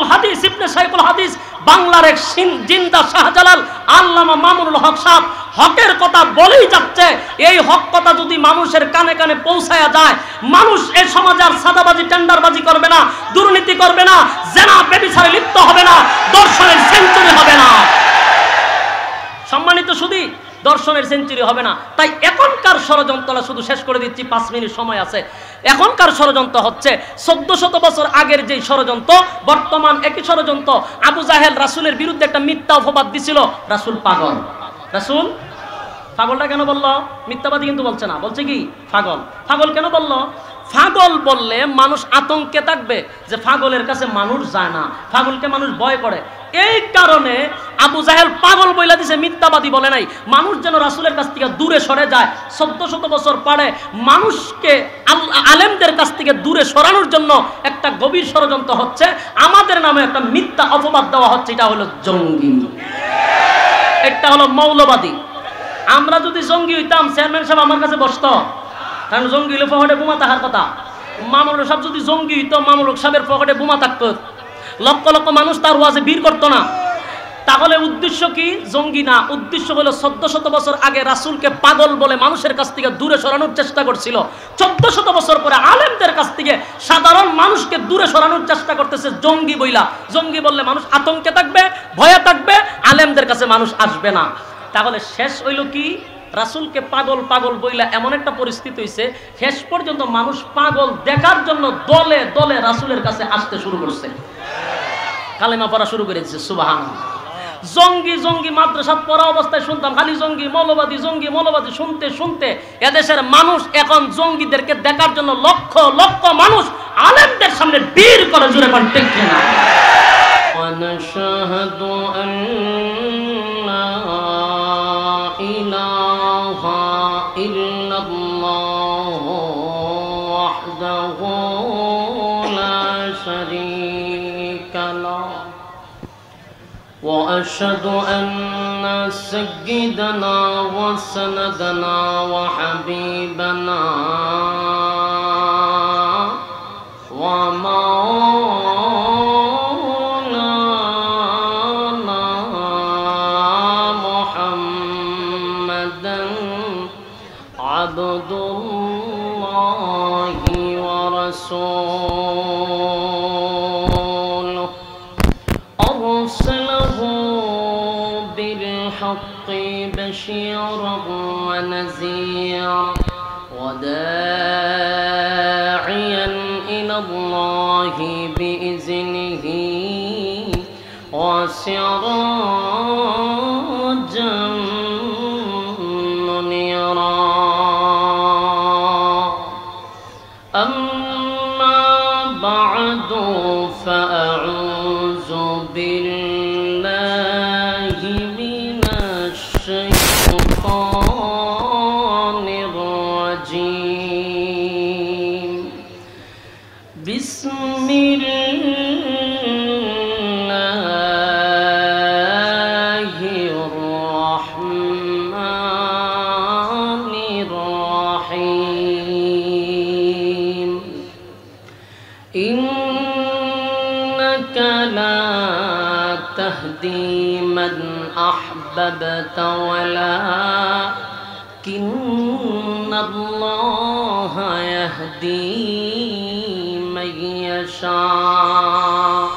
শাইখুল হাদিস, ইবনে শাইখুল হাদিস, বাংলার এক জিন্দা শাহজালাল আল্লামা মামুনুল হক সাহেব হকের কথা বলেই যাচ্ছে। এই হক কথা যদি মানুষের কানে কানে পৌঁছায়া যায়, মানুষ এই সমাজে আর সাদাবাজি, টেন্ডারবাজি করবে না, দুর্নীতি করবে না, জেনা বেবিচারে লিপ্ত হবে না, দর্শনের সেঞ্চুরি হবে না। সম্মানিত শুধু দর্শনের সেঞ্চুরি হবে না। তাই এখনকার ষড়যন্ত্রটা শুধু শেষ করে দিচ্ছি, পাঁচ মিনিট সময় আছে। এখনকার ষড়যন্ত্র হচ্ছে চোদ্দ শত বছর আগের যে ষড়যন্ত্র, বর্তমান একই ষড়যন্ত্র। আবু জাহেল রাসুলের বিরুদ্ধে একটা মিথ্যা অপবাদ দিছিল, রাসুল পাগল। রাসুল, পাগলটা কেন বলল? মিথ্যাবাদী কিন্তু বলছে না। বলছে কি? পাগল। পাগল কেন বলল? পাগল বললে মানুষ আতঙ্কে থাকবে যে পাগলের কাছে মানুষ যায় না পাগলকে মানুষ ভয় করে। এই কারণে আবু জাহেল পাগল বইলা দিছে, মিথ্যাবাদী বলে নাই। মানুষ যেন রাসুলের কাছ থেকে দূরে সরে যায় চোদ্দ শত বছর পরে মানুষকে আলেমদের কাছ থেকে দূরে সরানোর জন্য একটা গভীর ষড়যন্ত্র হচ্ছে। আমাদের নামে একটা মিথ্যা অপবাদ দেওয়া হচ্ছে, এটা হলো জঙ্গি। একটা হলো মৌলবাদী। আমরা যদি জঙ্গি হইতাম, চেয়ারম্যান সাহেব আমার কাছে বসতো। কারণ জঙ্গি হলে পকেটে বোমা থাকার কথা। মামুল সাহেব যদি জঙ্গি হইতো মামুল সাহেবের পকেটে বোমা থাকতো। লক্ষ লক্ষ মানুষ তার ওয়াজে ভিড় করতো না। তাহলে উদ্দেশ্য কি? জঙ্গি না। উদ্দেশ্য হলো চোদ্দ শত বছর আগে রাসুলকে পাগল বলে মানুষের কাছ থেকে দূরে সরানোর চেষ্টা করছিল। চোদ্দ শত বছর পরে আলেমদের কাছ থেকে সাধারণ মানুষকে দূরে সরানোর চেষ্টা করতেছে জঙ্গি বইলা। জঙ্গি বললে মানুষ আতঙ্কে থাকবে, ভয়ে থাকবে, আলেমদের কাছে মানুষ আসবে না। তাহলে শেষ হইল কি? রাসুলকে পাগল পাগল বইলা এমন একটা পরিস্থিতি হয়েছে শেষ পর্যন্ত মানুষ পাগল দেখার জন্য দলে দলে রাসুলের কাছে আসতে শুরু করছে। কালেমা পড়া শুরু করেছে সুবাহান জঙ্গি জঙ্গি মাদ্রাসা পড়া অবস্থায় শুনতাম, খালি জঙ্গি, মৌলবাদী জঙ্গি, মৌলবাদী শুনতে শুনতে এদেশের মানুষ এখন জঙ্গিদেরকে দেখার জন্য লক্ষ লক্ষ মানুষ আলেমদের সামনে বীর করে জুড়ে পান, ঠিক না له وأشهد أن سيدنا وسندنا وحبيبنا وسراجا منيرا أما بعد فأعوذ بالله من الشيطان الرجيم. بسم أحببت ولكن الله يهدي من يشاء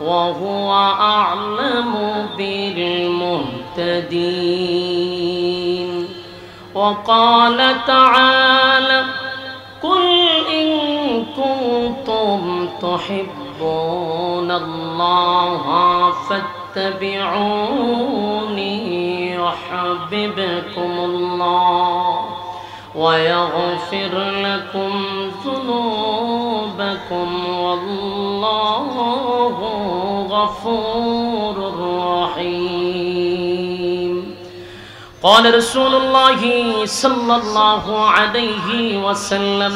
وهو أعلم بالمهتدين وقال تعالى قل إن كنتم تحبون الله فاتبعوني يحببكم الله ويغفر لكم ذنوبكم والله غفور رحيم. قال رسول الله صلى الله عليه وسلم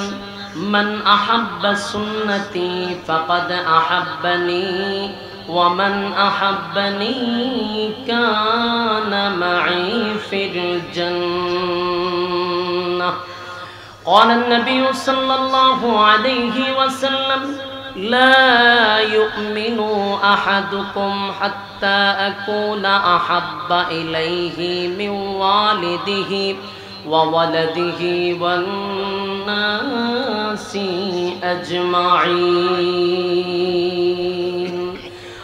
من أحب سنتي فقد أحبني ومن أحبني كان معي في الجنة قال النبي صلى الله عليه وسلم لا يؤمن أحدكم حتى أكون أحب إليه من والده وولده والناس أجمعين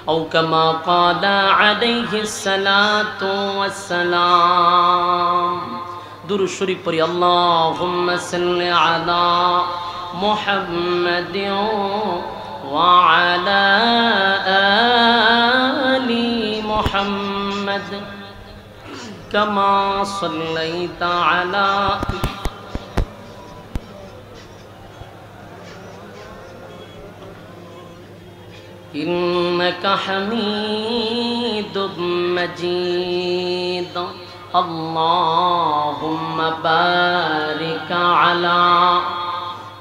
أو كما قال عليه الصلاة والسلام. درود الشريف পড়ি اللهم صل على محمد وعلى آل محمد. كما صليت على إنك حميد مجيد. اللهم بارك على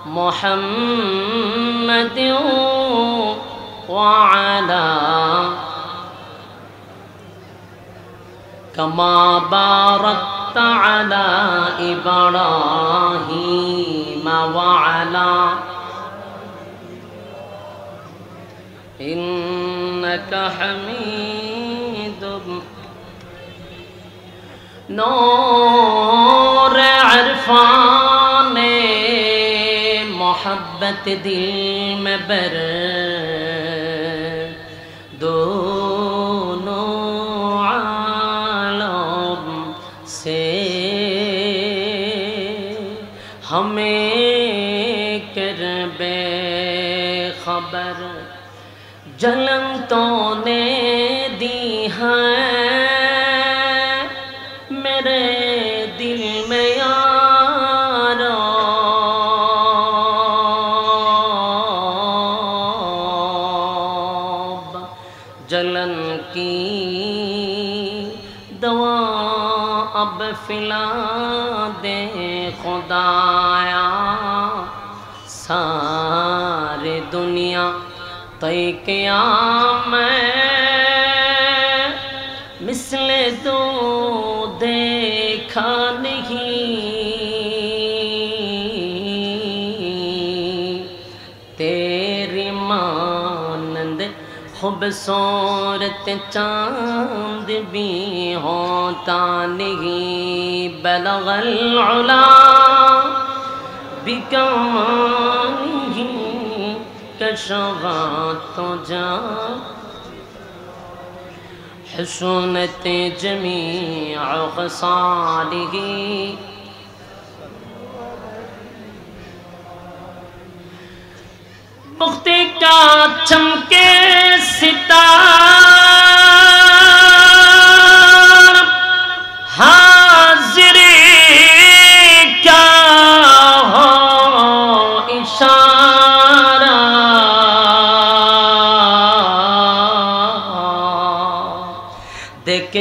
محمد وعلى كما باركت على إبراهيم وعلى إنك हमीद नूर अरफान मोहब्बत दिल में बर दोनों से हमें खबर दस्तों ने दी हैं मेरे दिल में यार। जलन की दवा अब फिला दे खुदाया। सारे दुनिया तय किया खूबसूरत चाँद भी होता नहीं। बलगल उला कशवा तो जा। सुनत जमी खसाली मुख्ते का चमके सितार। हाजिर क्या हो इशारा? देख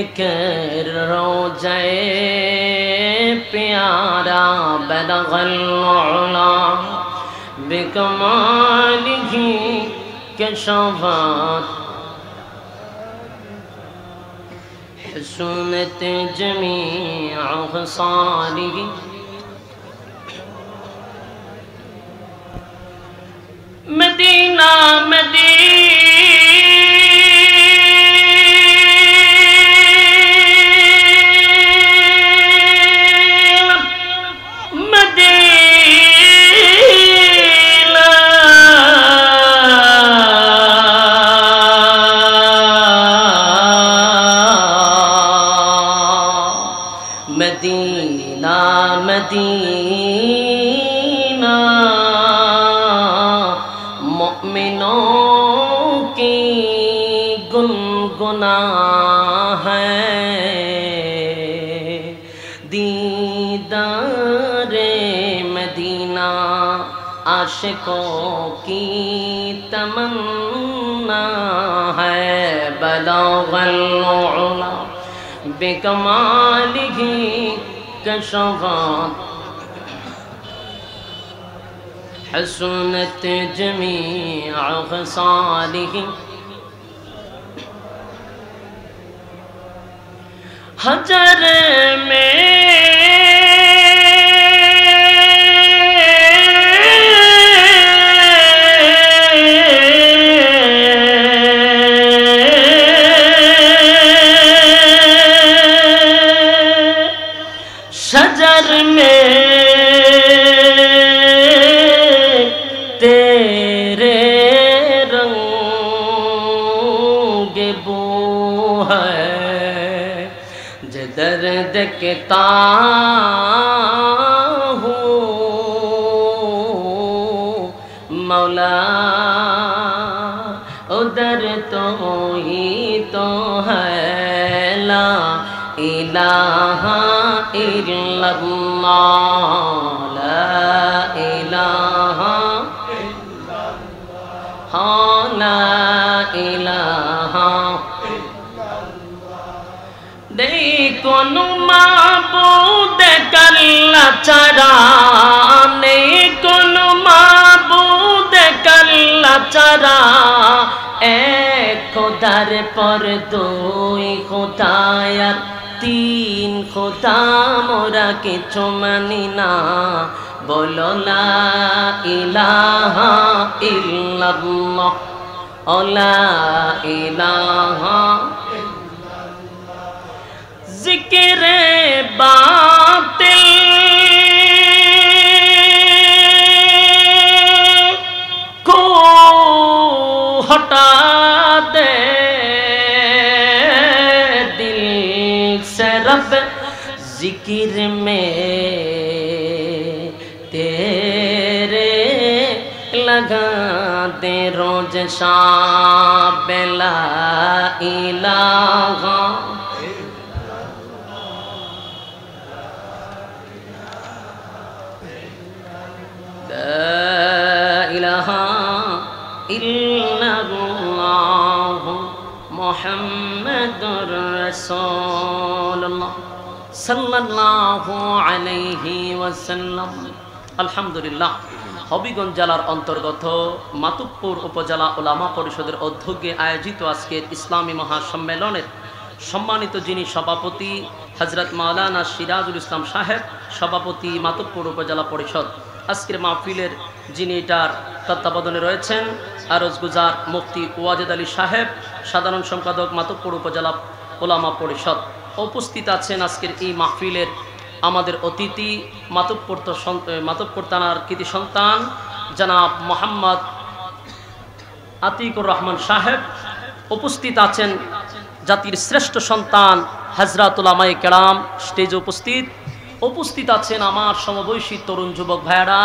रो जाए प्यारा बदगल बिकमाल كشفت حسنت جميع خصاله. مدينة مدينة. मदीना। मोमिनों की गुनगुना है। दीदार मदीना आशिकों की तमन्ना है। बदौगल बेकमाल ही كشظام حسنت جميع خصاله هجر من के हो। मौला उधर तो ही तो है ला इलाहा इल्लल्लाह। ছাড়া নেই কোনো মাবুদ কাল্লা ছাড়া এক পর দুই খোদায় তিন খোদা, মোরা কিছু মানি না। বলো না ইলাহা ইল্লাল্লাহ। ওলা ইলাহা ज़िक्र में तेरे लगाते रोज शाम बेला इलाहा मोहम्मद रसूलुल्लाह। আলহামদুলিল্লাহ, হবিগঞ্জ জেলার অন্তর্গত মাতুবপুর উপজেলা ওলামা পরিষদের অধ্যক্ষে আয়োজিত আজকের ইসলামী মহাসম্মেলনের সম্মানিত যিনি সভাপতি হজরত মাওলানা সিরাজুল ইসলাম সাহেব, সভাপতি মাতুবপুর উপজেলা পরিষদ। আজকের মাহফিলের যিনি এটার তত্ত্বাবধানে রয়েছেন, আরজ গুজার মুফতি ওয়াজেদ আলী সাহেব, সাধারণ সম্পাদক মাতুবপুর উপজেলা ওলামা পরিষদ। উপস্থিত আছেন আজকের এই মাহফিলের আমাদের অতিথি মাতুবপুর মাতুবপুর কৃতি সন্তান, জনাব মোহাম্মদ আতিকুর রহমান সাহেব। উপস্থিত আছেন জাতির শ্রেষ্ঠ সন্তান হাজরাতুলামাই কেরাম স্টেজে উপস্থিত। উপস্থিত আছেন আমার সমবয়সী তরুণ যুবক ভাইয়েরা।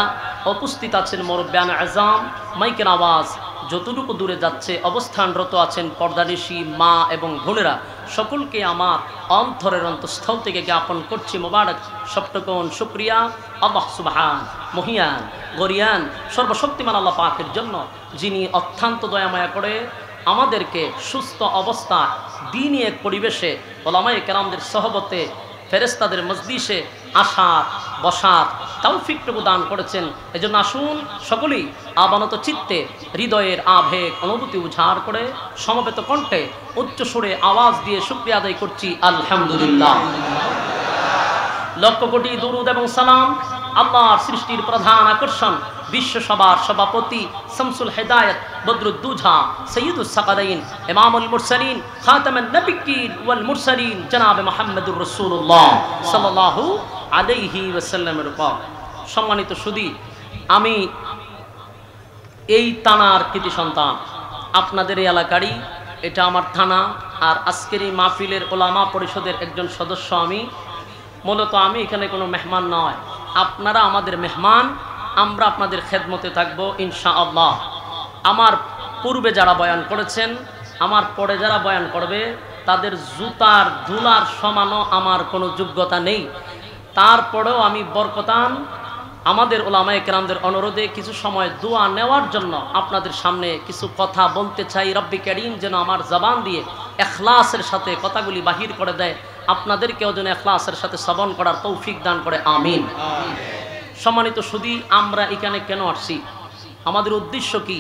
উপস্থিত আছেন মোরব্যান আজাম, মাইকের আওয়াজ। যতটুকু দূরে যাচ্ছে, অবস্থানরত আছেন পর্দানিশী মা এবং বোনেরা। সকলকে আমার অন্তরের অন্তঃস্থল থেকে জ্ঞাপন করছি। মোবারক সপ্তকন শুক্রিয়া। আল্লাহ সুবহান, মহিয়ান, গরিয়ান, সর্বশক্তিমান আল্লাহ পাকের জন্য, যিনি অত্যন্ত দয়ামায়া করে আমাদেরকে সুস্থ অবস্থা দিনই এক পরিবেশে ওলামাই কেরামদের সহবতে ফেরেস্তাদের মজলিসে আসার বসার তৌফিকটুকু দান করেছেন। এজন্য আসুন সকলেই আবানত চিত্তে হৃদয়ের আবেগ, অনুভূতি উঝাড় করে সমবেত কণ্ঠে উচ্চ সুরে আওয়াজ দিয়ে শুক্রিয়া আদায় করছি। আলহামদুলিল্লাহ। লক্ষ কোটি দুরুদ এবং সালাম আল্লাহর সৃষ্টির প্রধান আকর্ষণ বিশ্বসভার সভাপতি শামসুল হেদায়ত বদরুদ্দুঝা সৈয়দুল সাকাদাইন, ইমামুল মুরসালিন, খাতামান নবিকিন ওয়াল মুরসালিন, জনাব মুহাম্মদুর রাসূলুল্লাহ সাল্লাল্লাহু আলাইহি ওয়াসাল্লামের উপর সম্মানিত সুদী, আমি এই থানার কৃতি সন্তান। আপনাদের এই এলাকারই এটা আমার থানা, আর আজকের এই মাহফিলের ওলামা পরিষদের একজন সদস্য আমি। মূলত আমি এখানে কোনো মেহমান নয়, আপনারা আমাদের মেহমান, আমরা আপনাদের খেদমতে থাকব ইনশা আল্লাহ আমার পূর্বে যারা বয়ান করেছেন, আমার পরে যারা বয়ান করবে, তাদের জুতার ধুলার সমানও আমার কোনো যোগ্যতা নেই। তারপরেও আমি বরকতান আমাদের ওলামায় কেরামদের অনুরোধে কিছু সময় দোয়া নেওয়ার জন্য আপনাদের সামনে কিছু কথা বলতে চাই। রব্বি করিম যেন আমার জবান দিয়ে এখলাসের সাথে কথাগুলি বাহির করে দেয়। আপনাদেরকেও যেন এখলাসের সাথে শ্রবণ করার তৌফিক দান করে। আমিন। সম্মানিত শুধু আমরা এখানে কেন আসছি? আমাদের উদ্দেশ্য কি?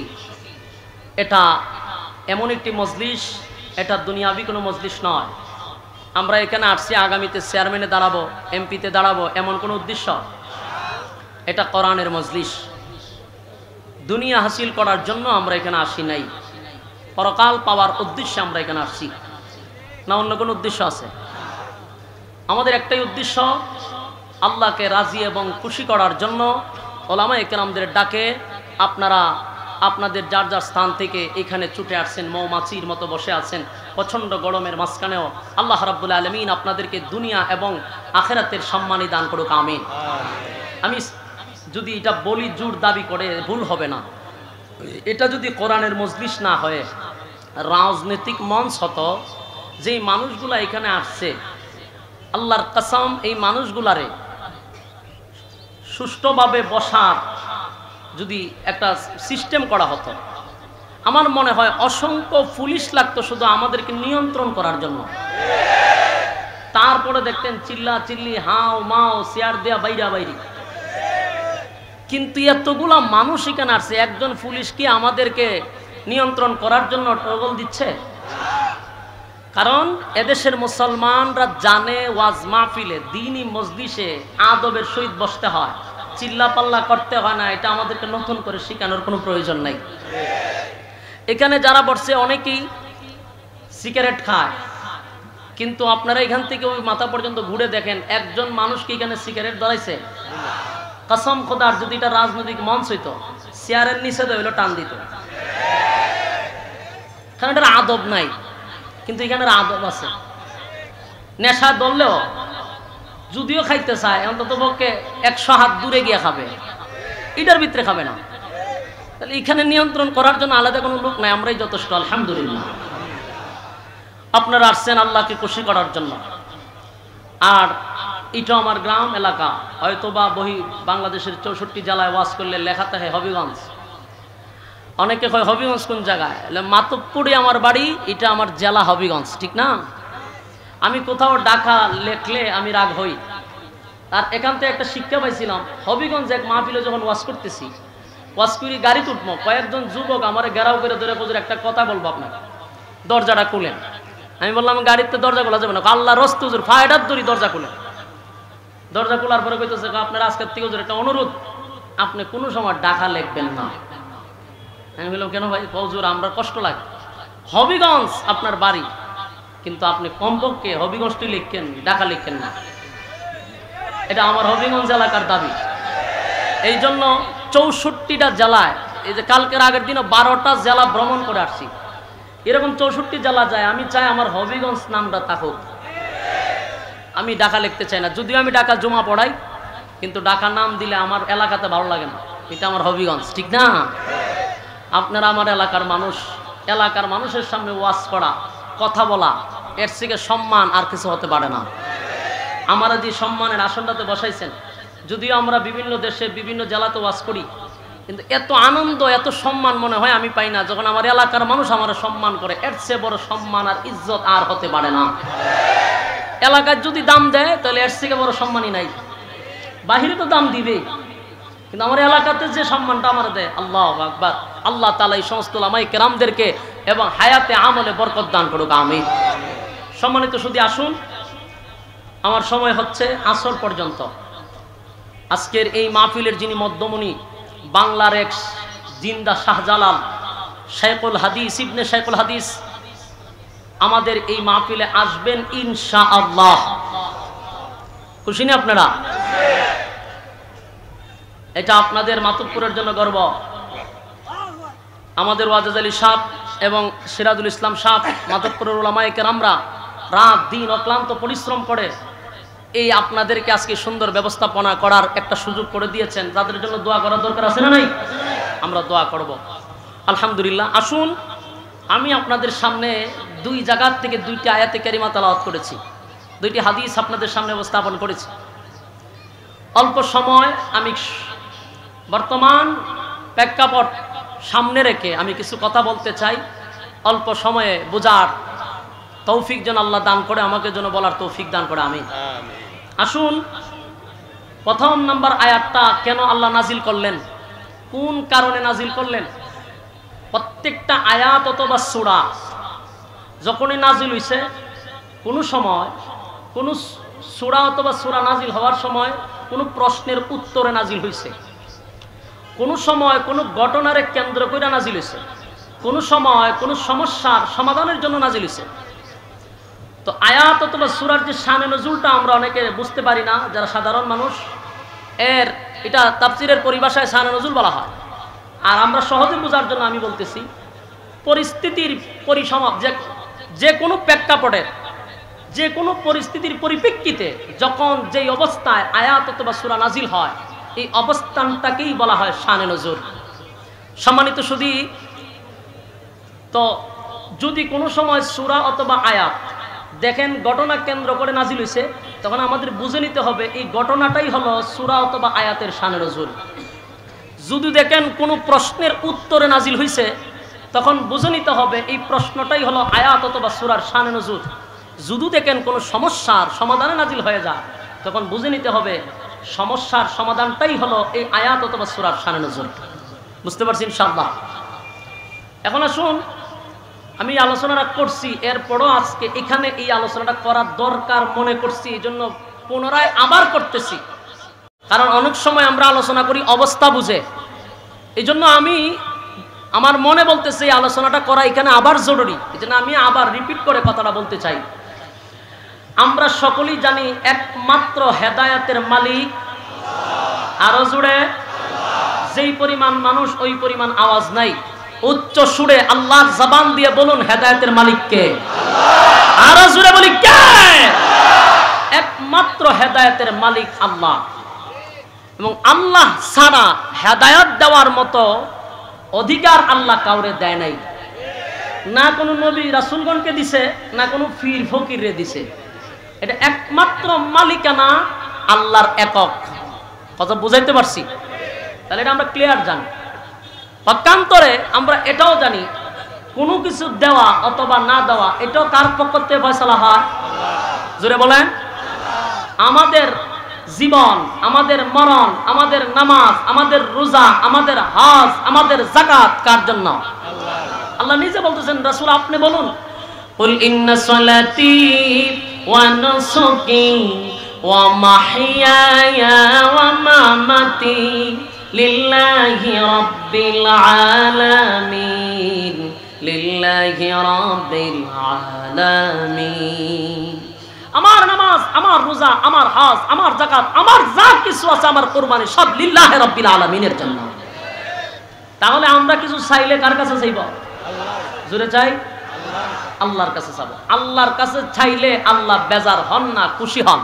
এটা এমন একটি মজলিস, এটা দুনিয়াবি কোনো মজলিস নয়। আমরা এখানে আসছি, আগামীতে চেয়ারম্যানে দাঁড়াবো এমপিতে দাঁড়াবো, এমন কোনো উদ্দেশ্য? এটা কোরআনের মজলিস। দুনিয়া হাসিল করার জন্য আমরা এখানে আসি নাই। পরকাল পাওয়ার উদ্দেশ্যে আমরা এখানে আসছি। না, অন্য কোনো উদ্দেশ্য আছে? আমাদের একটাই উদ্দেশ্য, আল্লাহকে রাজি এবং খুশি করার জন্য ওলামা একরামদের ডাকে, আপনারা, আপনাদের যার যার স্থান থেকে এখানে ছুটে আসছেন, মৌমাছির মতো বসে আছেন প্রচণ্ড গরমের মাঝখানেও আল্লাহ রাব্বুল আলমিন আপনাদেরকে দুনিয়া এবং আখেরাতের সম্মানী দান করুক, আমিন। আমি যদি এটা বলি, জোর দাবি করে ভুল হবে না। এটা যদি কোরআনের মজলিস না হয়ে, রাজনৈতিক মঞ্চ হতো, যেই মানুষগুলা এখানে আসছে, আল্লাহর কাসাম, এই মানুষগুলারে সুষ্ঠুভাবে বসার যদি একটা সিস্টেম করা হতো আমার মনে হয় অসংখ্য পুলিশ লাগতো শুধু আমাদেরকে নিয়ন্ত্রণ করার জন্য। তারপরে দেখতেন চিল্লা চিল্লি, হাও মাও চেয়ার দেয়া বাইরা বাইরি। কিন্তু এতগুলা মানুষ এখানে আসছে, একজন পুলিশ কি আমাদেরকে নিয়ন্ত্রণ করার জন্য টগল দিচ্ছে? কারণ এদেশের মুসলমানরা জানে ওয়াজ মাহফিলে, দিনই মসজিষে আদবের সহিত বসতে হয়। চিল্লা পাল্লা করতে হয় না, এটা আমাদেরকে নতুন করে শেখানোর কোনো প্রয়োজন নাই। এখানে যারা বসছে অনেকেই সিগারেট খায়। কিন্তু আপনারা এখান থেকে ওই মাথা পর্যন্ত ঘুরে দেখেন, একজন মানুষ কি এখানে সিগারেট ধরাইছে। কসম খোদার, যদি এটা রাজনৈতিক মঞ্চ হইতো, চেয়ারের নিচে হইল টান দিত। কারণ এটার আদব নাই, কিন্তু এখানের আদব আছে। নেশা ধরলেও, যদিও খাইতে চায় অন্তত পক্ষে একশো হাত দূরে গিয়ে খাবে। এটার ভিতরে খাবে না। তাহলে এখানে নিয়ন্ত্রণ করার জন্য আলাদা কোনো লোক নাই, আমরাই যথেষ্ট, আলহামদুলিল্লাহ। আপনারা আসছেন আল্লাহকে খুশি করার জন্য। আর এটা আমার গ্রাম এলাকা হয়তো বা বহি বাংলাদেশের চৌষট্টি জেলায় ওয়াজ করলে লেখা থাকে হবিগঞ্জ। অনেকে কয়, হবিগঞ্জ কোন জায়গায়? মাতবপুরে আমার বাড়ি, এটা আমার জেলা হবিগঞ্জ ঠিক না? আমি কোথাও ডাকা লেখলে আমি রাগ হই। আর এখান থেকে একটা শিক্ষা পাইছিলাম, হবিগঞ্জ এক মাহফিলে যখন ওয়াজ করতেছি ওয়াজ করি গাড়ি তুটমো কয়েকজন যুবক আমার গেরাও করে ধরে বোঝের একটা কথা বলব আপনাকে। দরজাটা খুলেন। আমি বললাম, গাড়িতে দরজা খোলা যাবে না। আল্লাহ রস্তুজুর ফায়দার দড়ি দরজা খুলে দরজা খোলার পরে কইতেছে আপনার আজকের থেকে একটা অনুরোধ। আপনি কোনো সময় ডাকা লিখবেন না। আমি বললাম, কেন ভাই? কজুর আমরা কষ্ট লাগে। হবিগঞ্জ আপনার বাড়ি, কিন্তু আপনি কমপক্ষে হবিগঞ্জটি লিখেন, ডাকা লিখেন না। এটা আমার হবিগঞ্জ এলাকার দাবি। এই জন্য চৌষট্টিটা জেলায়, এই যে কালকের আগের দিনও বারোটা জেলা ভ্রমণ করে আসছি। এরকম চৌষট্টি জেলা যায়, আমি চাই আমার হবিগঞ্জ নামটা থাকুক। আমি ডাকা লিখতে চাই না, যদিও আমি ডাকা জমা পড়াই, কিন্তু ডাকা নাম দিলে আমার এলাকাতে ভালো লাগে না। এটা আমার হবিগঞ্জ, ঠিক না? আপনারা আমার এলাকার মানুষ, এলাকার মানুষের সামনে ওয়াজ করা, কথা বলা, এর থেকে সম্মান আর কিছু হতে পারে না। আমরা যে সম্মানের আসনটাতে বসাইছেন। যদিও আমরা বিভিন্ন দেশে বিভিন্ন জেলাতে ওয়াজ করি, কিন্তু এত আনন্দ, এত সম্মান মনে হয় আমি পাই না। যখন আমার এলাকার মানুষ আমার সম্মান করে, এর চেয়ে বড় সম্মান আর ইজ্জত আর হতে পারে না। এলাকার যদি দাম দেয়, তাহলে এর থেকে বড় সম্মানই নাই। বাহিরে তো দাম দিবে, কিন্তু আমার এলাকাতে যে সম্মানটা আমার দেয়, আল্লাহ আকবার। আল্লাহ তালা এই সমস্ত লামাই কেরামদেরকে এবং হায়াতে আমলে বরকত দান করুক আমি সম্মানিত শুধু আসুন। আমার সময় হচ্ছে আসর পর্যন্ত। আজকের এই মাহফিলের যিনি মধ্যমণি, বাংলার এক জিন্দা শাহজালাল, শেখুল হাদিস, ইবনে শেখুল হাদিস, আমাদের এই মাহফিলে আসবেন ইনশা আল্লাহ খুশি না আপনারা? এটা আপনাদের মাতুবপুরের জন্য গর্ব। আমাদের ওয়াজাজ আলী সাহ এবং সিরাজুল ইসলাম সাহ মাধবপুরের ওলামায়কের আমরা রাত দিন অক্লান্ত পরিশ্রম করে এই আপনাদেরকে আজকে সুন্দর ব্যবস্থাপনা করার একটা সুযোগ করে দিয়েছেন। তাদের জন্য দোয়া করার দরকার আছে না নাই? আমরা দোয়া করব। আলহামদুলিল্লাহ, আসুন, আমি আপনাদের সামনে দুই জায়গার থেকে দুইটি আয়াতে ক্যারিমা তালাওয়াত করেছি। দুইটি হাদিস আপনাদের সামনে উপস্থাপন করেছি। অল্প সময় আমি বর্তমান প্রেক্ষাপট সামনে রেখে আমি কিছু কথা বলতে চাই। অল্প সময়ে বোঝার তৌফিক যেন আল্লাহ দান করে, আমাকে যেন বলার তৌফিক দান করে আমি আসুন, প্রথম নাম্বার আয়াতটা কেন আল্লাহ নাজিল করলেন? কোন কারণে নাজিল করলেন? প্রত্যেকটা আয়াত অথবা সুরা যখনই নাজিল হইছে, কোনো সময়, কোনো সুরা অথবা সুরা নাজিল হওয়ার সময় কোনো প্রশ্নের উত্তরে নাজিল হয়েছে কোনো সময় কোনো ঘটনারে কেন্দ্র করে নাজিল হয়েছে কোনো সময় কোনো সমস্যার সমাধানের জন্য নাজিল হয়েছে তো আয়াত অথবা সুরার যে শানে নজুলটা আমরা অনেকে বুঝতে পারি না, যারা সাধারণ মানুষ, এর এটা তাফসিরের পরিভাষায় শানে নজুল বলা হয়। আর আমরা সহজে বোঝার জন্য আমি বলতেছি, পরিস্থিতির পরিসমাপ, যে যে কোনো প্রেক্ষাপটের, যে কোনো পরিস্থিতির পরিপ্রেক্ষিতে যখন যেই অবস্থায় আয়াত অথবা সুরা নাজিল হয়, এই অবস্থানটাকেই বলা হয় শানে নজুর সম্মানিত শুধু তো যদি কোনো সময় সুরা অথবা আয়াত দেখেন ঘটনা কেন্দ্র করে নাজিল হয়েছে তখন আমাদের বুঝে নিতে হবে এই ঘটনাটাই হলো সুরা অথবা আয়াতের শানে নজুর যদি দেখেন কোনো প্রশ্নের উত্তরে নাজিল হয়েছে তখন বুঝে নিতে হবে এই প্রশ্নটাই হলো আয়াত অথবা সুরার শানে নজুর যদি দেখেন কোনো সমস্যার সমাধানে নাজিল হয়ে যায়, তখন বুঝে নিতে হবে সমস্যার সমাধানটাই হলো এই আয়াত অথবা সুরার শানে নজুর বুঝতে পারছি ইনশাআল্লাহ? এখন আসুন আমি আলোচনাটা করছি, এরপরও আজকে এখানে এই আলোচনাটা করার দরকার মনে করছি এই জন্য পুনরায় আবার করতেছি। কারণ অনেক সময় আমরা আলোচনা করি অবস্থা বুঝে। এই জন্য আমি আমার মনে বলতেছে এই আলোচনাটা করা এখানে আবার জরুরি। এই জন্য আমি আবার রিপিট করে কথাটা বলতে চাই। আমরা সকলেই জানি একমাত্র হেদায়াতের মালিক আরও জুড়ে যেই পরিমাণ মানুষ ওই পরিমাণ আওয়াজ নাই। উচ্চ সুরে আল্লাহর জবান দিয়ে বলুন হেদায়েতের মালিককে। আরও জুড়ে বলি, কে? একমাত্র হেদায়তের মালিক আল্লাহ। এবং আল্লাহ ছাড়া হেদায়ত দেওয়ার মতো অধিকার আল্লাহ কাউরে দেয় নাই। না কোনো নবী রাসুলগণকে দিছে, না কোনো ফির ফকিরে দিছে। এটা একমাত্র মালিকানা আল্লাহর একক। কথা বুঝাইতে পারছি? তাহলে এটা আমরা ক্লিয়ার জানি। পক্ষান্তরে আমরা এটাও জানি, কোনো কিছু দেওয়া অথবা না দেওয়া, এটাও কার পক্ষ থেকে ফয়সলা হয়? জুড়ে বলেন। আমাদের জীবন, আমাদের মরণ, আমাদের নামাজ, আমাদের রোজা, আমাদের হাজ, আমাদের জাকাত কার জন্য? আল্লাহ নিজে বলতেছেন, রাসূল আপনি বলুন। মাহইয়ায়া ওয়া মামাতি লিল্লাহি রাব্বিল আলামিন, লিল্লাহি রাব্বিল আলামিন। আমার নামাজ, আমার রোজা, আমার হজ, আমার জাকাত আমার যা কিছু আছে আমার কোরবানি, সব লিল্লাহ রব্বিল আলামিনের জন্য। তাহলে আমরা কিছু চাইলে কার কাছে চাইব? জোরে চাই? আল্লাহর কাছে চাব আল্লাহর কাছে চাইলে আল্লাহ বেজার হন না, খুশি হন।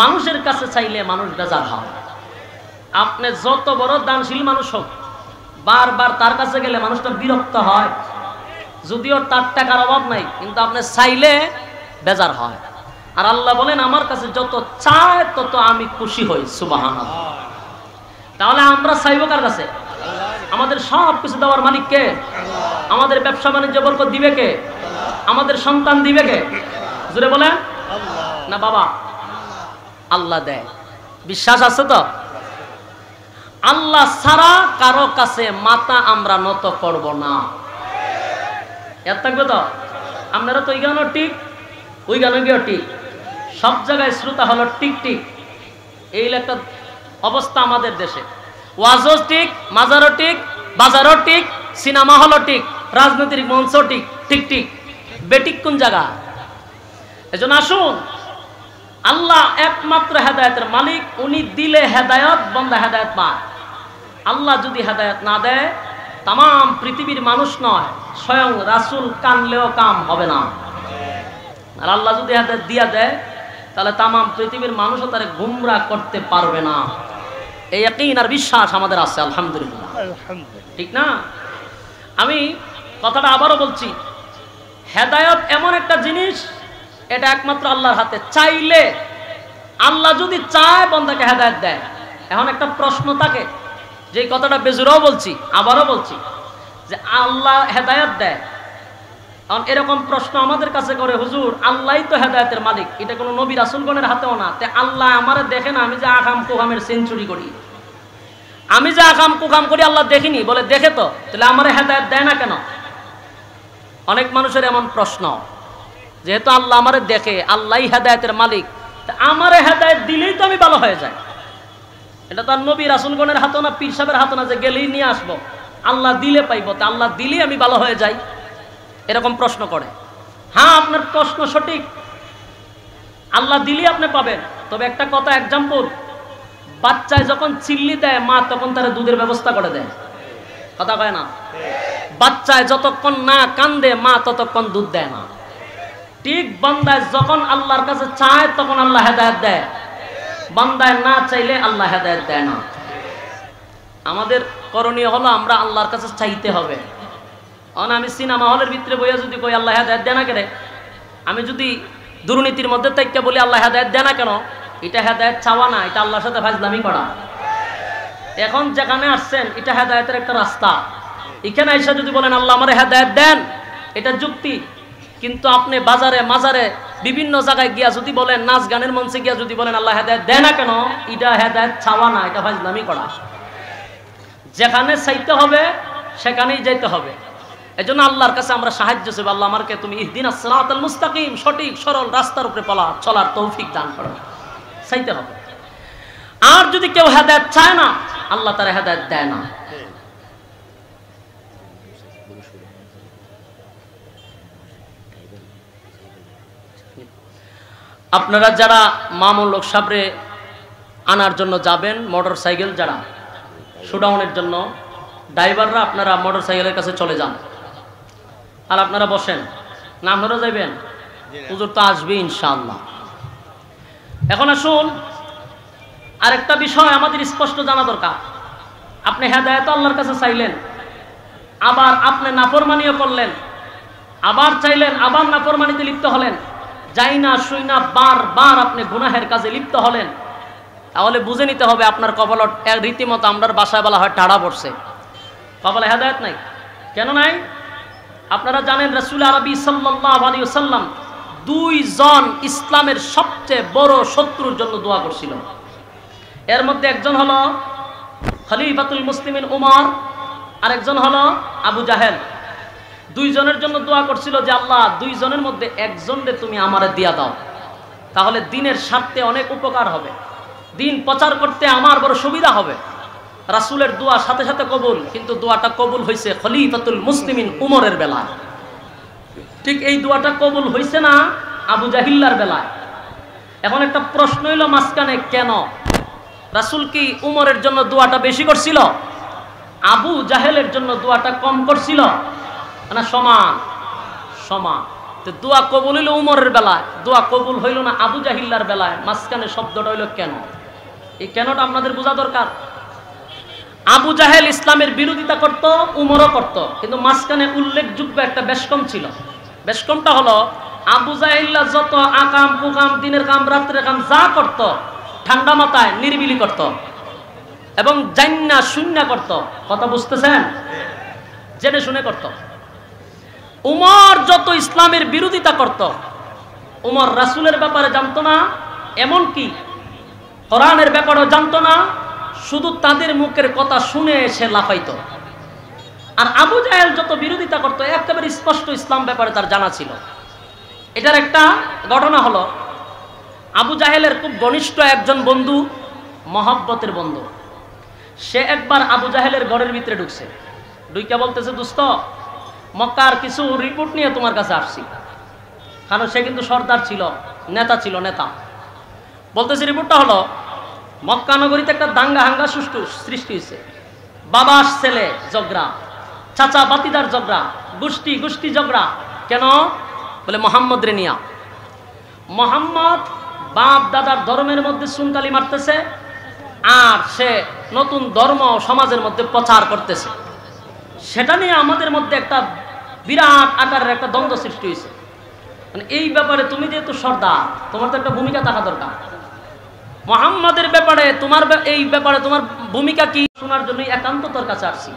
মানুষের কাছে চাইলে মানুষ বেজার হন। আপনি যত বড় দানশীল মানুষ হোক, বারবার তার কাছে গেলে মানুষটা বিরক্ত হয়। যদিও তার টাকার অভাব নাই, কিন্তু আপনি চাইলে বেজার হয়। আর আল্লাহ বলেন, আমার কাছে যত চায়, তত আমি খুশি হই সুবাহান তাহলে আমরা চাইব কার কাছে? আমাদের সব কিছু দেওয়ার মালিক কে? আমাদের ব্যবসা বাণিজ্য বরকত দিবে কে? আমাদের সন্তান দিবে কে? জুড়ে বলেন। না বাবা, আল্লাহ দেয়। বিশ্বাস আছে তো? আল্লাহ ছাড়া কারও কাছে মাথা আমরা নত করব না। এর থাকবে তো? আপনারা তো ওইখানেও ঠিক ওই গানে গিয়েও ঠিক। সব জায়গায় শ্রোতা হলো টিক টিক এই একটা অবস্থা আমাদের দেশে। ওয়াজও ঠিক, মাজারও ঠিক, বাজারও ঠিক, সিনেমা হলও ঠিক, রাজনৈতিক মঞ্চ ঠিক ঠিক ঠিক। বেটিক কোন জায়গা? এজন্য আসুন, আল্লাহ একমাত্র হেদায়তের মালিক, উনি দিলে হেদায়ত, বন্দা হেদায়ত পায় আল্লাহ যদি হেদায়ত না দেয় তাম পৃথিবীর মানুষ নয় স্বয়ং রাসুল কানলেও কাম হবে না। আর আল্লাহ যদি হেদায়ত দিয়া দেয় তাহলে তাম পৃথিবীর মানুষও তারে গুমরা করতে পারবে না। এই একই আর বিশ্বাস আমাদের আছে আলহামদুলিল্লাহ। ঠিক না? আমি কথাটা আবারও বলছি হেদায়ত এমন একটা জিনিস এটা একমাত্র আল্লাহর হাতে। চাইলে আল্লাহ যদি চায় বন্দাকে হেদায়ত দেয়। এখন একটা প্রশ্ন থাকে যে কথাটা বেজুরাও বলছি, আবারও বলছি, যে আল্লাহ হেদায়ত দেয়। কারণ এরকম প্রশ্ন আমাদের কাছে করে, হুজুর আল্লাহ তো হেদায়তের মালিক। এটা কোনো নবী রাসুলগণের হাতেও না। তে আল্লাহ আমার দেখে না, আমি যে আকাম কুকামের সেঞ্চুরি করি। আমি যে আকাম কুকাম করি, আল্লাহ দেখিনি। বলে, দেখে তো। তাহলে আমার হেদায়ত দেয় না কেন? অনেক মানুষের এমন প্রশ্ন। যেহেতু আল্লাহ আমারে দেখে আল্লাহ হেদায়তের মালিক আমারে হেদায়ত দিলেই তো আমি ভালো হয়ে যায় এটা তো আর নবী রাসুলগণের হাতও না, পীর সাহেবের হাতও না যে গেলেই নিয়ে আসব। আল্লাহ দিলে পাইব, তা আল্লাহ দিলেই আমি ভালো হয়ে যাই। এরকম প্রশ্ন করে। হ্যাঁ আপনার প্রশ্ন সঠিক। আল্লাহ দিলেই আপনি পাবেন। তবে একটা কথা এক্সাম্পল বাচ্চায় যখন চিল্লি দেয়, মা তখন তারা দুধের ব্যবস্থা করে দেয়। কথা কয় না? বাচ্চায় যতক্ষণ না কান্দে, মা ততক্ষণ দুধ দেয় না। ঠিক বান্দায় যখন আল্লাহর কাছে চায়, তখন আল্লাহ হেদায়ত দেয়। বান্দায় না চাইলে আল্লাহ হেদায়ত দেয় না। আমাদের করণীয় হলো আমরা আল্লাহর কাছে চাইতে হবে। অন, আমি সিনেমা হলের ভিতরে বইয়া যদি কই আল্লাহ হেদায়ত দেয় না কেন? আমি যদি দুর্নীতির মধ্যে থেকে বলি আল্লাহ হেদায়ত দেয় না কেন? এটা হেদায়ত চাওয়া না, এটা আল্লাহর সাথে ফাজলামি করা। এখন যেখানে আসছেন, এটা হেদায়তের একটা রাস্তা। এখানে এসে যদি বলেন, আল্লাহ আমার হেদায়ত দেন, এটা যুক্তি। কিন্তু আপনি বাজারে, মাজারে বিভিন্ন জায়গায় গিয়া যদি বলেন, নাচ গানের মঞ্চে গিয়া যদি বলেন, আল্লাহ হেদায়ত দেয় না কেন? এটা হেদায়ত চাওয়া না, এটা ফাজলামি করা। যেখানে চাইতে হবে, সেখানেই যাইতে হবে। এই জন্য আল্লাহর কাছে আমরা সাহায্য চাইব, আল্লাহ আমারকে তুমি ইহদিন আসরাতাল মুস্তাকিম, সঠিক, সরল রাস্তার উপরে পলা, চলার তৌফিক দান করো। চাইতে হবে। আর যদি কেউ হেদায়ত চায় না, আল্লাহ তারা হেদায়ত দেয় না। আপনারা যারা মামুল সাবরে আনার জন্য যাবেন মোটর সাইকেল যারা শোডাউনের জন্য ড্রাইভাররা আপনারা মোটর সাইকেলের কাছে চলে যান। আর আপনারা বসেন না আপনারা যাইবেন? পুজোর তো আসবে ইনশাআল্লাহ। এখন আসুন আরেকটা বিষয় আমাদের স্পষ্ট জানা দরকার। আপনি হেদায়ত আল্লাহর কাছে চাইলেন আবার আপনি নাফরমানিও করলেন আবার চাইলেন আবার নাফরমানিতে লিপ্ত হলেন। যাই না শুই না বার বার আপনি গুনাহের কাজে লিপ্ত হলেন, তাহলে বুঝে নিতে হবে আপনার কপালত রীতিমতো আমরার বাসায় বলা হয় টাড়া পড়ছে। কপালে হেদায়ত নাই? কেন নাই? আপনারা জানেন রসুল আরবি সাল্লাহ সাল্লাম দুইজন ইসলামের সবচেয়ে বড় শত্রুর জন্য দোয়া করছিল এর মধ্যে একজন হলো খলিফাতুল মুসলিমিন উমর আর একজন হলো আবু জাহেল। দুইজনের জন্য দোয়া করছিল যে, আল্লাহ, দুইজনের মধ্যে একজনরে তুমি আমারে দিয়া দাও। তাহলে দিনের স্বার্থে অনেক উপকার হবে। দিন প্রচার করতে আমার বড় সুবিধা হবে। রাসুলের দোয়া সাথে সাথে কবুল, কিন্তু দোয়াটা কবুল হয়েছে খলিফাতুল মুসলিমিন উমরের বেলায়। ঠিক এই দোয়াটা কবুল হয়েছে না আবু জাহিল্লার বেলায়? এখন একটা প্রশ্ন হইল মাঝখানে, কেন? রাসুল কি উমরের জন্য দোয়াটা বেশি করছিল? আবু জাহেলের জন্য দোয়াটা কম করছিল? না, সমান সমান। তো দোয়া কবুল হইল উমরের বেলায়, দোয়া কবুল হইল না আবু জাহিল্লার বেলায়, মাঝখানে শব্দটা হইল কেন? এই কেনটা আপনাদের বোঝা দরকার? আবু জাহেল ইসলামের বিরোধিতা করত, উমরও করত, কিন্তু মাঝখানে উল্লেখযোগ্য একটা বেশকম ছিল। বেশকমটা হলো, আবু জাহিল্লা যত আকাম কুকাম দিনের কাম, রাত্রের কাম যা করত, ঠান্ডা মাথায় নিরিবিলি করত এবং জান্না শূন্য করত। কথা বুঝতেছেন? জেনে শুনে করত। উমর যত ইসলামের বিরোধিতা করত, উমর রাসুলের ব্যাপারে জানতো না এমন কি কোরআনের ব্যাপারেও জানতো না, শুধু তাদের মুখের কথা শুনে এসে লাফাইত। আর আবু জাহেল যত বিরোধিতা করতো, একেবারে স্পষ্ট ইসলাম ব্যাপারে তার জানা ছিল। এটার একটা ঘটনা হলো, আবু জাহেলের খুব ঘনিষ্ঠ একজন বন্ধু, মহাব্বতের বন্ধু। সে একবার আবু জাহেলের ঘরের ভিতরে ঢুকছে। ঢুইকা বলতেছে, দুস্ত মক্কার কিছু রিপোর্ট নিয়ে তোমার কাছে আসছি। কারণ সে কিন্তু সর্দার ছিল, নেতা ছিল, নেতা। বলতেছি রিপোর্টটা হলো, মক্কা নগরীতে একটা দাঙ্গা হাঙ্গা সুষ্ঠু সৃষ্টি হয়েছে। বাবার ছেলে জগরা চাচা বাতিদার জগরা গোষ্ঠী গোষ্ঠী জগরা কেন? বলে মোহাম্মদ রেনিয়া। মোহাম্মদ বাপ দাদার ধর্মের মধ্যে সুনকালি মারতেছে, আর সে নতুন ধর্ম সমাজের মধ্যে প্রচার করতেছে। সেটা নিয়ে আমাদের মধ্যে একটা বিরাট আকারের একটা দ্বন্দ্ব সৃষ্টি হয়েছে। মানে এই ব্যাপারে তুমি যেহেতু সর্দার, তোমার তো একটা ভূমিকা থাকা দরকার। মোহাম্মদের ব্যাপারে তোমার এই ব্যাপারে তোমার ভূমিকা কি শোনার জন্য একান্ত তোর কাছে আসছি।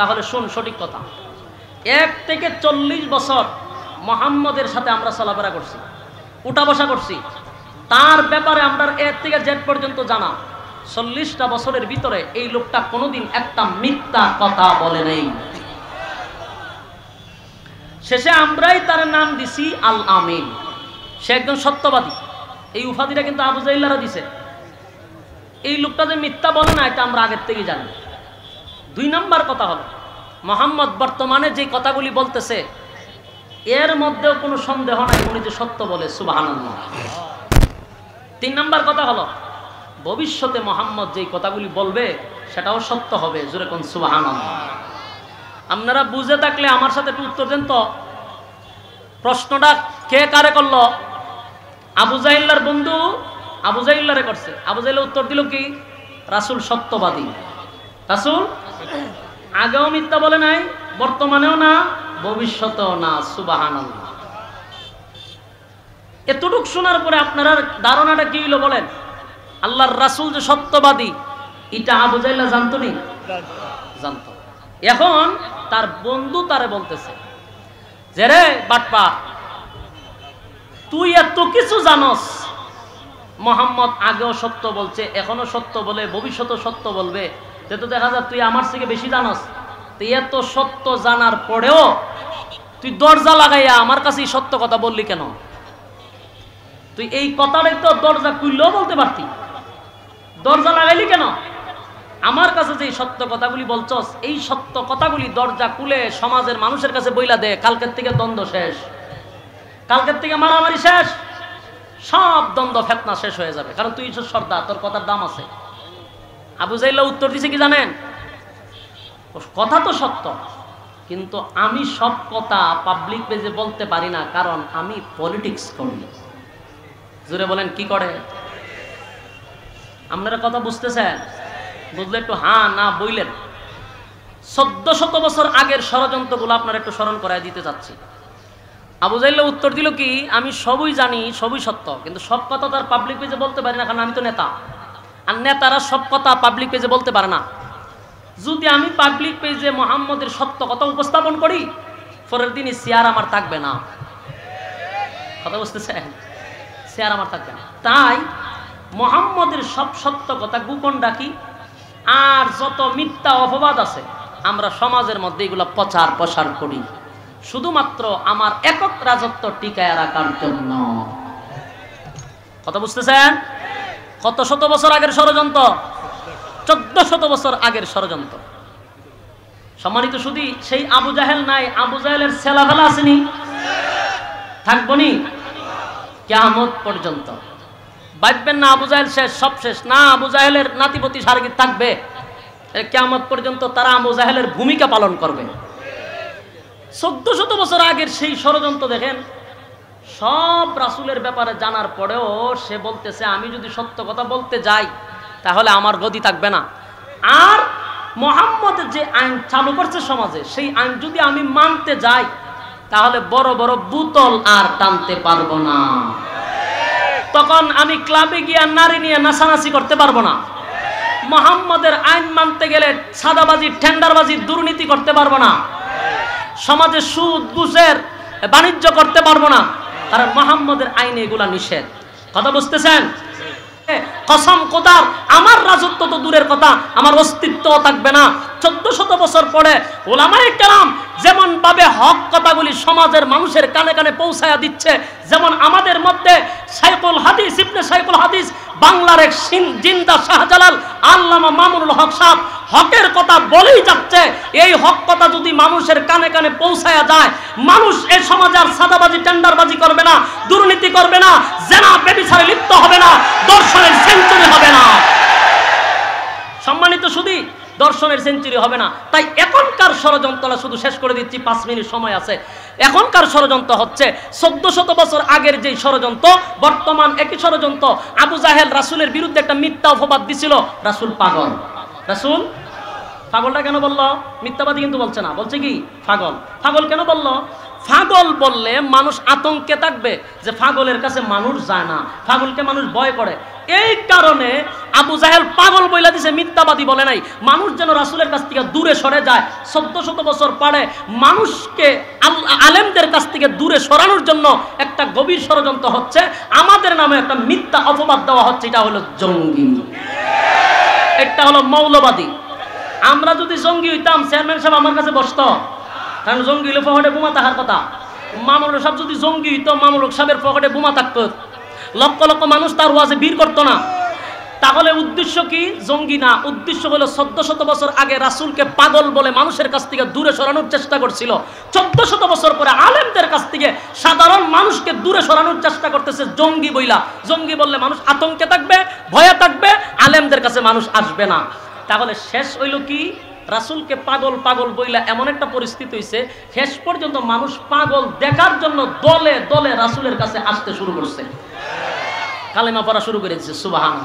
তাহলে শোন, সঠিক কথা। এক থেকে চল্লিশ বছর মোহাম্মদের সাথে আমরা চলাফেরা করছি, উঠা বসা করছি। তার ব্যাপারে আমরা এর থেকে জেড পর্যন্ত জানা। চল্লিশটা বছরের ভিতরে এই লোকটা কোনোদিন একটা মিথ্যা কথা বলে নেই। শেষে আমরাই তার নাম দিছি আল আমিন সে একজন সত্যবাদী। এই উপাধিটা কিন্তু আবু জাইল্লারা দিছে। এই লোকটা যে মিথ্যা বলে না, এটা আমরা আগের থেকেই জানি। দুই নাম্বার কথা হলো, মোহাম্মদ বর্তমানে যে কথাগুলি বলতেছে, এর মধ্যেও কোনো সন্দেহ নাই, উনি যে সত্য বলে সুবাহান তিন নম্বর কথা হলো, ভবিষ্যতে মোহাম্মদ যেই কথাগুলি বলবে, সেটাও সত্য হবে, জোরে কোন সুবাহান আপনারা বুঝে থাকলে আমার সাথে একটু উত্তর দেন তো। প্রশ্নটা কে কারে করল? আবু জাহিল্লার বন্ধু আবু জাহিল্লারে করছে। আবু জাহিল্লা উত্তর দিল কি? রাসুল সত্যবাদী। রাসুল? আগেও মিথ্যা বলে নাই, বর্তমানেও না, ভবিষ্যতেও না সুবাহান এতটুক শোনার পরে আপনার ধারণাটা কি হইল বলেন? আল্লাহর রাসুল যে সত্যবাদী, এটা আবু জাইল্লা জানতো নি? জানতো। এখন তার বন্ধু তারে বলতেছে, যে রে বাটপা, তুই এত কিছু জানস। মোহাম্মদ আগেও সত্য বলছে, এখনও সত্য বলে, ভবিষ্যতেও সত্য বলবে। যে তো দেখা যায় তুই আমার থেকে বেশি জানস। তুই এত সত্য জানার পরেও তুই দরজা লাগাইয়া আমার কাছেই সত্য কথা বললি কেন? তুই এই কথাটাই তো দরজা খুললেও বলতে পারতি। দরজা লাগাইলি কেন? আমার কাছে যে সত্য কথাগুলি বলছস, এই সত্য কথাগুলি দরজা খুলে সমাজের মানুষের কাছে বইলা দে, কালকের থেকে দ্বন্দ্ব শেষ। কালকের থেকে মারামারি শেষ। সব দ্বন্দ্ব, ফেতনা শেষ হয়ে যাবে। কারণ তুই সর্দার, তোর কথার দাম আছে। আবু জাইল্লা উত্তর দিছে কি জানেন? কথা তো সত্য, কিন্তু আমি সব কথা পাবলিক পেজে বলতে পারি না, কারণ আমি পলিটিক্স করি। জুড়ে বলেন, কি করে? আপনারা কথা বুঝতেছেন? বুঝলে, একটু হ্যাঁ না বইলেন। চোদ্দ শত বছর আগের ষড়যন্ত্র ষড়যন্ত্রগুলো আপনার একটু স্মরণ করায় দিতে চাচ্ছি। আবু জাইল্লা উত্তর দিল কি, আমি সবই জানি, সবই সত্য, কিন্তু সব কথা তার পাবলিক পেজে বলতে পারি না, কারণ আমি তো নেতা। আর নেতারা সব কথা পাবলিক পেজে বলতে পারে না। যদি আমি পাবলিক পেজে মোহাম্মদের সত্য কথা উপস্থাপন করি, পরের দিনই শেয়ার আমার থাকবে না। কথা বুঝতেছেন? শেয়ার আমার থাকবে না। তাই মোহাম্মদের সব সত্য কথা গোপন রাখি আর যত মিথ্যা অপবাদ আছে, আমরা সমাজের মধ্যে এগুলো প্রচার প্রসার করি। শুধুমাত্র আমার একক রাজত্ব টিকায় রাখার জন্য। কথা বুঝতেছেন? কত শত বছর আগের ষড়যন্ত্র? চোদ্দ শত বছর আগের ষড়যন্ত্র। সম্মানিত শুধু সেই আবু জাহেল নাই। আবু জাহেলের সেলাফেলা আসেনি থাকব নি? কেমত পর্যন্ত। ভাববেন না, আবু জাহেল শেষ, সব শেষ। না, আবু জাহেলের নাতিপতি সার্গিত থাকবে। কেমন পর্যন্ত তারা আবু জাহেলের ভূমিকা পালন করবে। চোদ্দ শত বছর আগের সেই ষড়যন্ত্র দেখেন, সব রাসুলের ব্যাপারে জানার পরেও সে বলতেছে, আমি যদি সত্য কথা বলতে যাই, তাহলে আমার গদি থাকবে না। আর মোহাম্মদ যে আইন চালু করছে সমাজে, সেই আইন যদি আমি মানতে যাই, তাহলে বড় বড় বুতল আর টানতে পারব না। তখন আমি ক্লাবে গিয়া নারী নিয়ে নাচানাচি করতে পারব না। মোহাম্মদের আইন মানতে গেলে সাদাবাজি টেন্ডারবাজি দুর্নীতি করতে পারব না। সমাজে সুদ, ঘুষের বাণিজ্য করতে পারব না। কারণ মোহাম্মদের আইনে এগুলা নিষেধ। কথা বুঝতেছেন? কসম কোদার, আমার রাজত্ব তো দূরের কথা, আমার অস্তিত্ব থাকবে না। চোদ্দ শত বছর পরে ওলামাই যেমন ভাবে হক কথাগুলি সমাজের মানুষের কানে কানে পৌঁছায়া দিচ্ছে, যেমন আমাদের মধ্যে সাইকুল হাদিস, ইবনে সাইকুল হাদিস, বাংলার এক জিন্দা শাহজালাল, আল্লামা মামুনুল হক সাহ হকের কথা বলেই যাচ্ছে। এই হক কথা যদি মানুষের কানে কানে পৌঁছায়া যায়, মানুষ এ সমাজে আর সাদাবাজি, টেন্ডারবাজি করবে না, দুর্নীতি করবে না, জেনা, বেবিচারে লিপ্ত হবে না, দর্শনের সেঞ্চুরি হবে না সম্মানিত শুধু দর্শনের সেঞ্চুরি হবে না। তাই এখনকার ষড়যন্ত্রটা শুধু শেষ করে দিচ্ছি, পাঁচ মিনিট সময় আছে। এখনকার ষড়যন্ত্র হচ্ছে চোদ্দ শত বছর আগের যে ষড়যন্ত্র, বর্তমান একই ষড়যন্ত্র, আবু জাহেল রাসুলের বিরুদ্ধে একটা মিথ্যা অপবাদ দিছিল, রাসুল পাগল। রাসুল, পাগলটা কেন বলল? মিথ্যাবাদী কিন্তু বলছে না। বলছে কি? পাগল। পাগল কেন বলল? ফাগল বললে মানুষ আতঙ্কে থাকবে যে ফাগলের কাছে মানুষ যায় না, ফাগলকে মানুষ ভয় করে। এই কারণে আবু জাহেল পাগল বইলা দিছে, মিথ্যাবাদী বলে নাই। মানুষ যেন রাসুলের কাছ থেকে দূরে সরে যায়, চোদ্দ শত বছর পরে, মানুষকে আলেমদের কাছ থেকে দূরে সরানোর জন্য একটা গভীর ষড়যন্ত্র হচ্ছে। আমাদের নামে একটা মিথ্যা অপবাদ দেওয়া হচ্ছে, এটা হলো জঙ্গি। একটা হলো মৌলবাদী। আমরা যদি জঙ্গি হইতাম, চেয়ারম্যান সাহেব আমার কাছে বসতো। কারণ জঙ্গি হলে পকেটে বোমা থাকার কথা। মামুল সাহেব যদি জঙ্গি হইতো মামুল সাহেবের পকেটে বোমা থাকতো। লক্ষ লক্ষ মানুষ তার ওয়াজে বীর করতো না। তাহলে উদ্দেশ্য কি? জঙ্গি না। উদ্দেশ্য হলো চোদ্দ শত বছর আগে রাসূলকে পাগল বলে মানুষের কাছ থেকে দূরে সরানোর চেষ্টা করছিল। চোদ্দ শত বছর পরে আলেমদের কাছ থেকে সাধারণ মানুষকে দূরে সরানোর চেষ্টা করতেছে জঙ্গি বইলা। জঙ্গি বললে মানুষ আতঙ্কে থাকবে, ভয়ে থাকবে, আলেমদের কাছে মানুষ আসবে না। তাহলে শেষ হইল কি? রাসূলকে পাগল পাগল বইলা এমন একটা পরিস্থিতি হয়েছে শেষ পর্যন্ত মানুষ পাগল দেখার জন্য দলে দলে রাসূলের কাছে আসতে শুরু করছে। কালেমা পড়া শুরু করে দিচ্ছে সুবাহান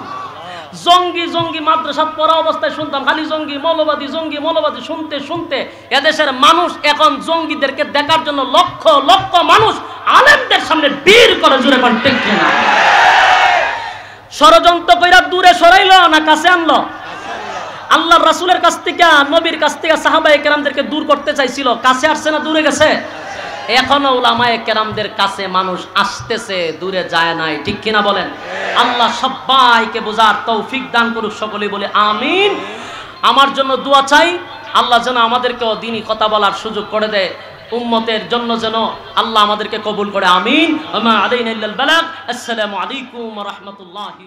জঙ্গি জঙ্গি মাদ্রাসা পড়া অবস্থায় শুনতাম, খালি জঙ্গি, মৌলবাদী জঙ্গি, মৌলবাদী শুনতে শুনতে এদেশের মানুষ এখন জঙ্গিদেরকে দেখার জন্য লক্ষ লক্ষ মানুষ আলেমদের সামনে বীর করে জুড়ে কোন ঠিক না ষড়যন্ত্র কইরা দূরে সরাইলো না, কাছে আনলো। আল্লাহ রাসূলের কাছ থেকে, নবীর কাছ থেকে সাহাবায়ে কেরামদেরকে দূর করতে চাইছিল। কাছে আসছে না, দূরে গেছে? এখনও উলামায়ে কেরামদের কাছে মানুষ আসতেছে, দূরে যায় নাই। ঠিক কিনা বলেন? আল্লাহ সবাইকে বোঝার তৌফিক দান করুক বলে আমিন। আমার জন্য দোয়া চাই। আল্লাহ যেন আমাদেরকেও দিনই কথা বলার সুযোগ করে দেয়। উম্মতের জন্য যেন আল্লাহ আমাদেরকে কবুল করে। আমিন। আসসালামু আলাইকুম রাহমাতুল্লাহি